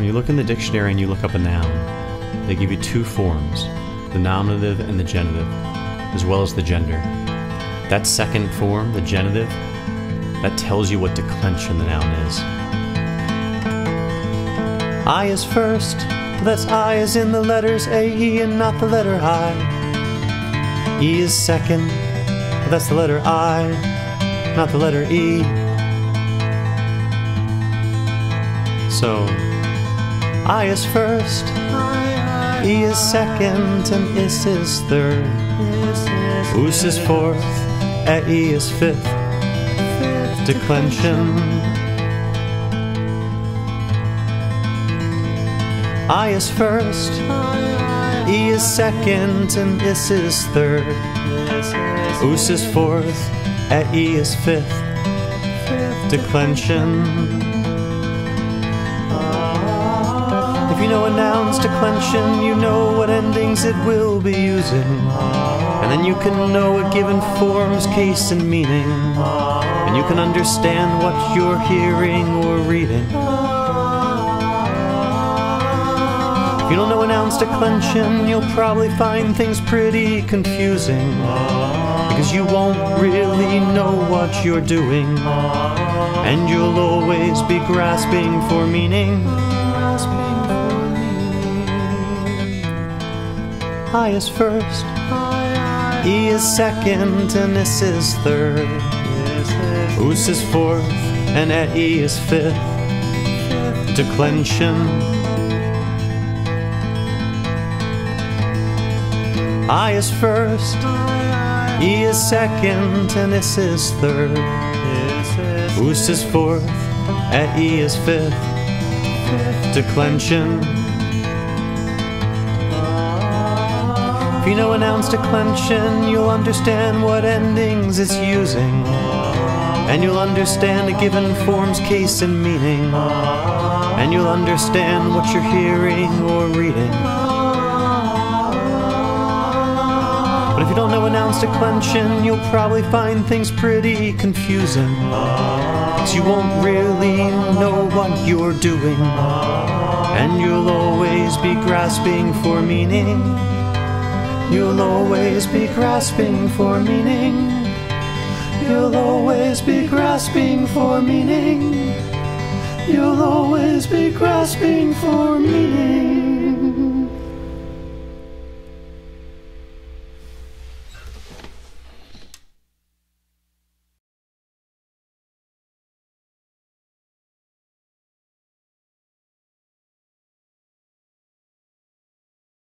When you look in the dictionary and you look up a noun, they give you two forms the nominative and the genitive, as well as the gender. That second form, the genitive, that tells you what declension the noun is. I is first, that's I is in the letters A, E, and not the letter I. E is second, that's the letter I, not the letter E. So, I is first, E is second, and Is is third. Us is fourth, E is fifth. Declension. I is first, E is second, and Is is third. Us is fourth, E is fifth. Declension. You know a noun's declension, you know what endings it will be using. And then you can know a given form's case and meaning. And you can understand what you're hearing or reading. If you don't know a noun's declension, you'll probably find things pretty confusing. Because you won't really know what you're doing. And you'll always be grasping for meaning. I is first, E is second, and Is is third. Us is fourth, and at E is fifth. Declension. I is first, E is second, and Is is third. Us is fourth, at E is fifth. Declension. If you know a noun's declension, you'll understand what endings it's using. And you'll understand a given form's case and meaning. And you'll understand what you're hearing or reading. But if you don't know a noun's declension, you'll probably find things pretty confusing. Because you won't really know you're doing. And you'll always be grasping for meaning. You'll always be grasping for meaning. You'll always be grasping for meaning. You'll always be grasping for.